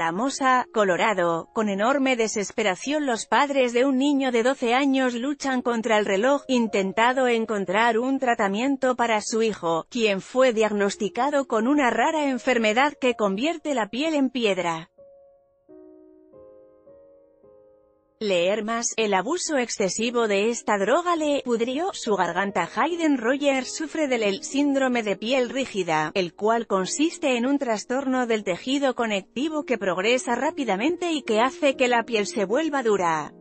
Alamosa, Colorado, con enorme desesperación los padres de un niño de 12 años luchan contra el reloj, intentado encontrar un tratamiento para su hijo, quien fue diagnosticado con una rara enfermedad que convierte la piel en piedra. Leer más, el abuso excesivo de esta droga le pudrió su garganta. Hayden Rogers sufre del síndrome de piel rígida, el cual consiste en un trastorno del tejido conectivo que progresa rápidamente y que hace que la piel se vuelva dura.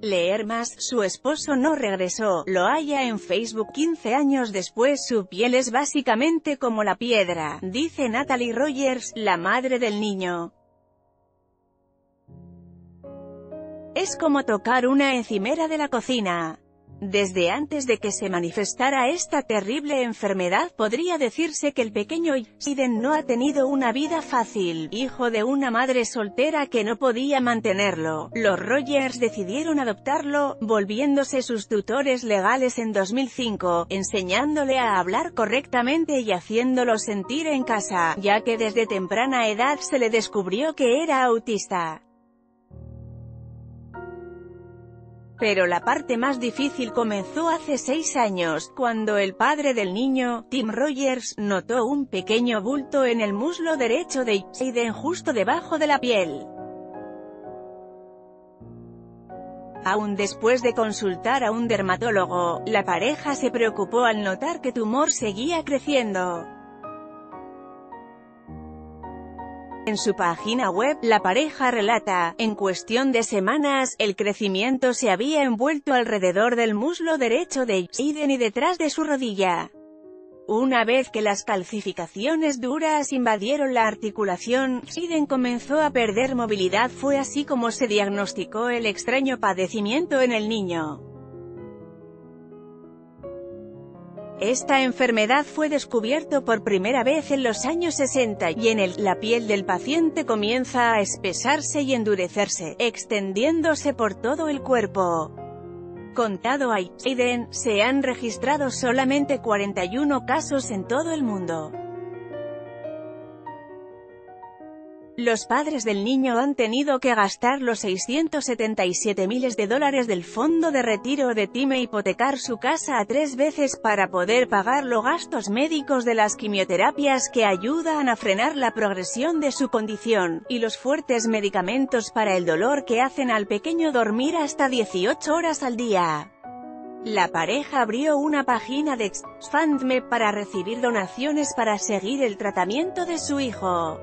Leer más, su esposo no regresó, lo halla en Facebook 15 años después su piel es básicamente como la piedra, dice Natalie Rogers, la madre del niño. Es como tocar una encimera de la cocina. Desde antes de que se manifestara esta terrible enfermedad podría decirse que el pequeño Jaden no ha tenido una vida fácil, hijo de una madre soltera que no podía mantenerlo. Los Rogers decidieron adoptarlo, volviéndose sus tutores legales en 2005, enseñándole a hablar correctamente y haciéndolo sentir en casa, ya que desde temprana edad se le descubrió que era autista. Pero la parte más difícil comenzó hace seis años, cuando el padre del niño, Tim Rogers, notó un pequeño bulto en el muslo derecho de Jaden justo debajo de la piel. Aún después de consultar a un dermatólogo, la pareja se preocupó al notar que tumor seguía creciendo. En su página web, la pareja relata, en cuestión de semanas, el crecimiento se había envuelto alrededor del muslo derecho de Jaden y detrás de su rodilla. Una vez que las calcificaciones duras invadieron la articulación, Jaden comenzó a perder movilidad fue así como se diagnosticó el extraño padecimiento en el niño. Esta enfermedad fue descubierto por primera vez en los años 60, y en él, la piel del paciente comienza a espesarse y endurecerse, extendiéndose por todo el cuerpo. Contado a se han registrado solamente 41 casos en todo el mundo. Los padres del niño han tenido que gastar los 677 miles de dólares del fondo de retiro de Time e hipotecar su casa a tres veces para poder pagar los gastos médicos de las quimioterapias que ayudan a frenar la progresión de su condición, y los fuertes medicamentos para el dolor que hacen al pequeño dormir hasta 18 horas al día. La pareja abrió una página de Expandme para recibir donaciones para seguir el tratamiento de su hijo.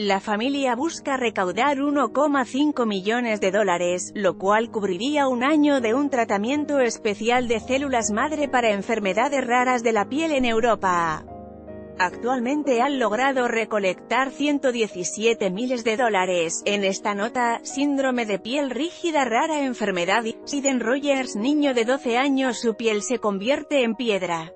La familia busca recaudar 1,5 millones de dólares, lo cual cubriría un año de un tratamiento especial de células madre para enfermedades raras de la piel en Europa. Actualmente han logrado recolectar 117 miles de dólares. En esta nota, síndrome de piel rígida rara enfermedad y Siden Rogers niño de 12 años su piel se convierte en piedra.